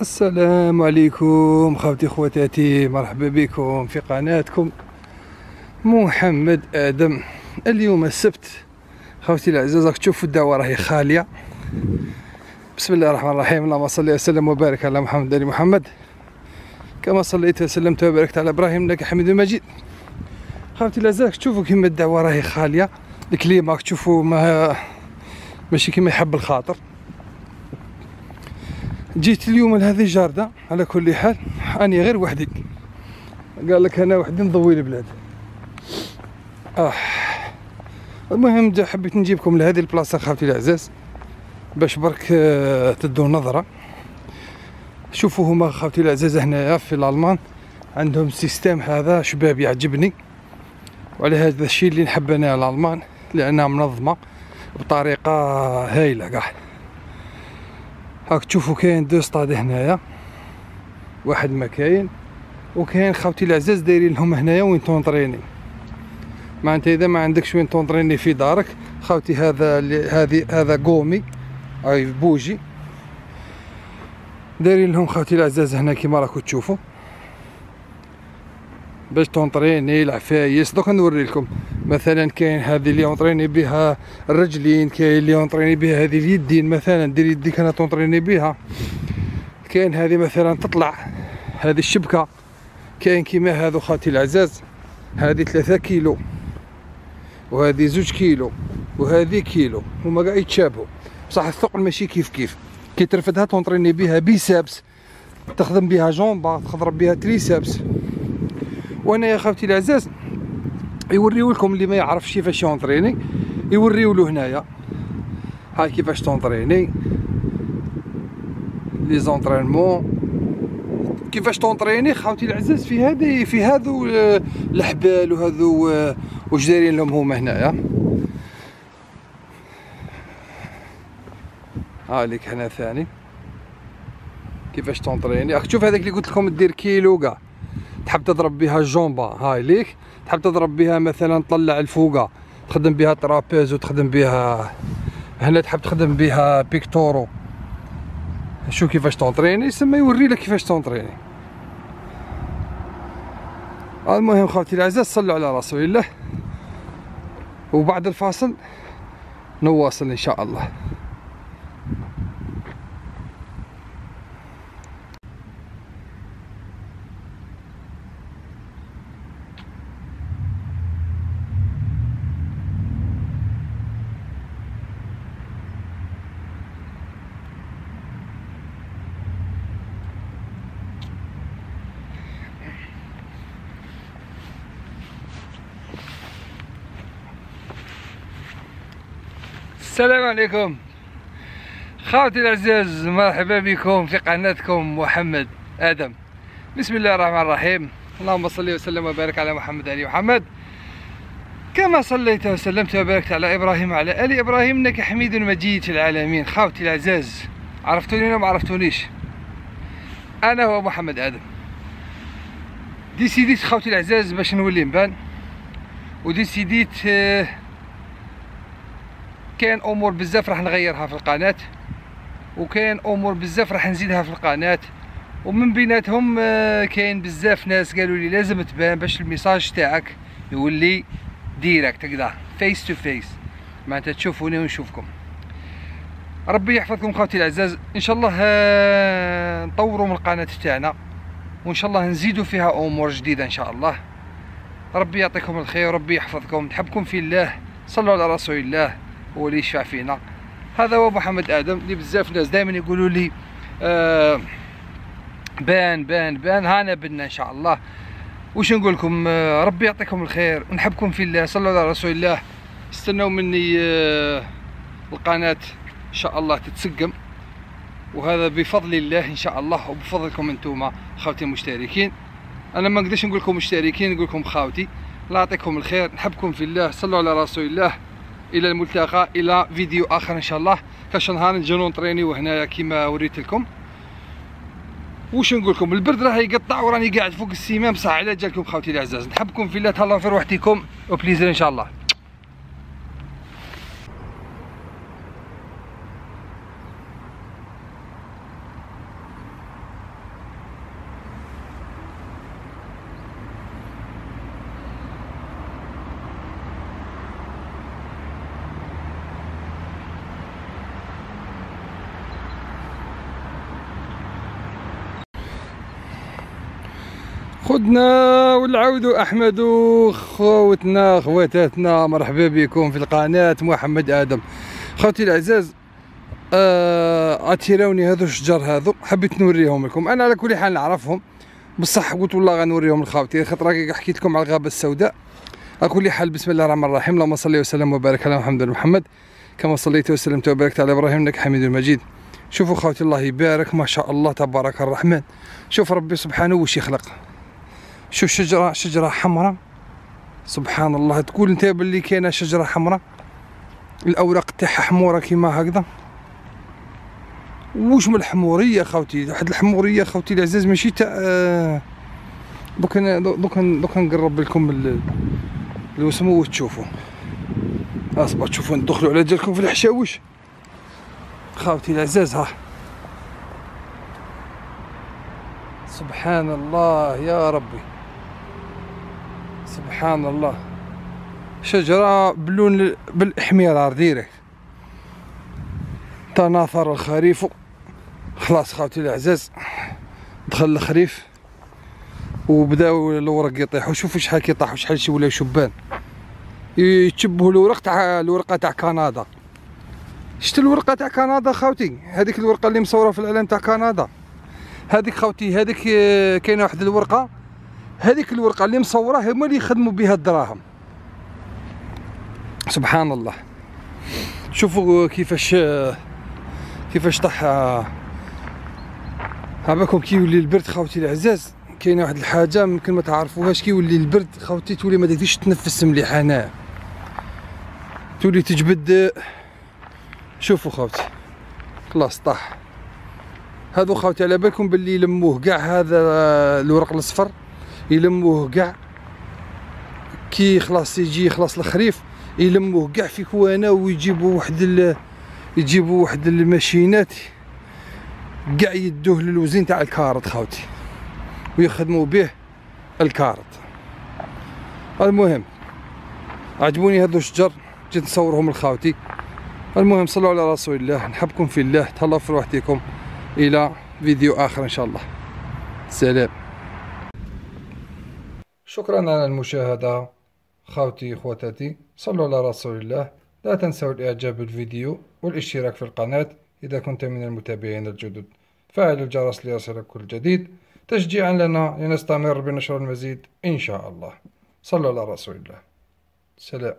السلام عليكم خوتي خواتاتي مرحبا بكم في قناتكم. محمد آدم اليوم السبت. خوتي الاعزاء راك تشوفوا الدعوه راهي خالية. بسم الله الرحمن الرحيم. اللهم صل وسلم وبارك على محمد آل محمد. كما صليت وسلمت وباركت على إبراهيم إنك حميد مجيد. خوتي الاعزاء تشوفوا كيما الدعوه راهي خالية. الكليما تشوفوا ما ماشي كيما يحب الخاطر. جيت اليوم لهذه الجاردة على كل حال أني غير وحدي قال لك أنا وحدي نضوي البلاد آه. المهم جا حبيت نجيبكم لهذه البلاصة خاوتي الأعزاز باش برك آه، تدوا نظرة. شوفوا هما خاوتي الأعزاز هنايا في الألمان عندهم سيستم هذا شباب يعجبني. وعلى هذا الشيء اللي نحب أنا الألمان لأنها منظمة بطريقة هايلة قاع. هاك تشوفوا كاين deux stades هنايا. واحد ما كاين وكاين خاوتي العزاز دايرين لهم هنايا وين ت entraîner. معناتها إذا ما عندكش وين ت entraîner في دارك خاوتي هذا هذه هذا قومي أي بوجي. دايرين لهم خاوتي العزاز هنا كيما راكم تشوفوا باش تونطريني العفايس دوكا نوري لكم. مثلا كاين هذه اللي أونطريني بها الرجلين كاين اللي أونطريني بها هذه اليدين مثلا دير يديك أنا تونطريني بها. كاين هذه مثلا تطلع هذه الشبكة. كاين كيما هذو خالتي العزاز. هذه ثلاثة كيلو. وهذه زوج كيلو. وهذه كيلو. هما قاع يتشابهوا بصح الثقل ماشي كيف كيف. كي ترفدها تونطريني بها بيسابس. تخدم بها jambes تضرب بها triceps. وأنا يا خاوتي العزاز يوريو لكم اللي ما يعرفش كيفاش ي entraîner يوريو له هنايا. هاي كيفاش ت entraîner les entraînements كيفاش ت entraîner خاوتي العزاز في هذه في هذو الحبال وهذو واش دايرين لهم هما هنايا. ها ليك هنا ثاني. كيفاش ت entraîner راك تشوف هذاك اللي قلت لكم دير كيلو كاع. تحب تضرب بها ال jambes هاي ليك؟ تحب تضرب بها مثلا تطلع الفوقة تخدم بها trapèzes وتخدم بها هنا تحب تخدم بها pectoraux. شو كيفاش ت entraîner؟ يسمى يوري لك كيفاش ت entraîner. المهم خوتي الاعزاء صلوا على رسول الله. وبعد الفاصل نواصل إن شاء الله. السلام عليكم. خواتي العزاز مرحبا بكم في قناتكم محمد آدم. بسم الله الرحمن الرحيم. اللهم صل وسلم وبارك على محمد آل محمد. كما صليت وسلمت وباركت على إبراهيم وعلى آل إبراهيم إنك حميد مجيد في العالمين. خواتي العزاز عرفتوني ولا ما عرفتونيش؟ أنا هو محمد آدم. ديسيديت خوتي العزاز باش نولي نبان و décidé ت آه كاين أمور بزاف راح نغيرها في القناة وكاين أمور بزاف راح نزيدها في القناة ومن بيناتهم آه، كاين بزاف ناس قالوا لي لازم تبان باش ال message تاعك يولي direct هكذا face to face معناتها تشوفوني ونشوفكم. ربي يحفظكم خوتي الاعزاز إن شاء الله آه، نطوروا من القناة تاعنا وإن شاء الله نزيدوا فيها أمور جديدة إن شاء الله. ربي يعطيكم الخير ربي يحفظكم نحبكم في الله صلوا على رسول الله. هو اللي يشفع فينا. هذا هو محمد آدم اللي بزاف ناس دائما يقولوا لي آه بان بان بان هانا بنا إن شاء الله. وش نقول لكم؟ آه ربي يعطيكم الخير. ونحبكم في الله. صلوا على رسول الله. استنوا مني آه القناة. إن شاء الله تتسقم. وهذا بفضل الله إن شاء الله. وبفضلكم أنتم خاوتي المشتركين. أنا ما نقدرش نقول لكم مشتركين نقول لكم خاوتي الله يعطيكم الخير. نحبكم في الله. صلوا على رسول الله. إلى الملتقى إلى فيديو آخر إن شاء الله. كاش نهار نجيو نطرينيو هنايا كيما وريت لكم واش نقول لكم؟ البرد راه يقطع وراني قاعد فوق السيمام بصح على جالكم خوتي الاعزاز نحبكم في الله تهلاو في روحتكم وبليزر إن شاء الله. خدنا والعودوا احمد خوتنا خواتاتنا. مرحبا بكم في القناة. محمد آدم. خوتي العزاز آه اتيراوني هذو الشجر هذو. حبيت نوريهم لكم. أنا على كل حال نعرفهم. بصح قلت والله غنوريهم لخاوتي خاطر حكيت لكم على الغابة السوداء. على كل حال بسم الله الرحمن الرحيم. اللهم صل وسلم وبارك على محمد محمد. كما صليت وسلمت وباركت على إبراهيم إنك حميد مجيد. شوفوا خوتي الله يبارك. ما شاء الله تبارك الرحمن. شوف ربي سبحانه وش يخلق. شوف شجرة؟ شجرة حمراء. سبحان الله تقول أنت باللي كاينة شجرة حمراء؟ الأوراق تاعها حمورة كيما هكذا. وش من الحمورية خوتي؟ واحد الحمورية خوتي العزاز ماشي تاع دوك دوك دوك نقرب لكم الوسمو تشوفوا أصبر تشوفوا ندخلوا على جالكم في الحشاوش خاوتي العزاز ها. سبحان الله يا ربي. سبحان الله. شجرة بلون بالإحمرار ديريكت. تناثر الخريف. خلاص خاوتي العزاز دخل الخريف. وبداو الورق يطيحوا شوفوا شحال كيطيحوا شحال شي ولا شبان. يتشبهوا الورق تاع الورقة تاع كندا. شفت الورقة تاع كندا خاوتي هذيك الورقة اللي مصورة في الاعلام تاع كندا. هذيك خاوتي هذيك آه، كاينة واحد الورقة؟ هذيك الورقة اللي مصورة هما اللي يخدموا بها الدراهم. سبحان الله شوفوا كيفاش كيفاش طاح. هاباكم كيولي البرد خاوتي العزاز كاينة واحد الحاجة ممكن ما تعرفوهاش كيولي البرد خاوتي تولي ما تقدرش تنفس مليح هنا تولي تجبد. شوفوا خاوتي خلاص طاح. هذو خاوتي على بالكم باللي يلموه كاع هذا الورق الأصفر. يلموه كاع. كي خلاص يجي خلاص الخريف يلموه كاع في كوانه ويجيبوا واحد. يجيبوا واحد الماشينات كاع يدوه للوزين تاع الكارت خاوتي ويخدموا به الكارت المهم عجبوني هذو الشجر جيت نصورهم لخاوتي. المهم صلوا على رسول الله نحبكم في الله. تهلاو في روحتكم إلى فيديو آخر إن شاء الله. سلام. شكرا على المشاهدة. خاوتي خواتاتي صلوا على رسول الله. لا تنسوا الإعجاب بالفيديو والاشتراك في القناة إذا كنت من المتابعين الجدد. فعلوا الجرس ليصلك كل جديد. تشجيعا لنا لنستمر بنشر المزيد إن شاء الله. صلوا على رسول الله. سلام.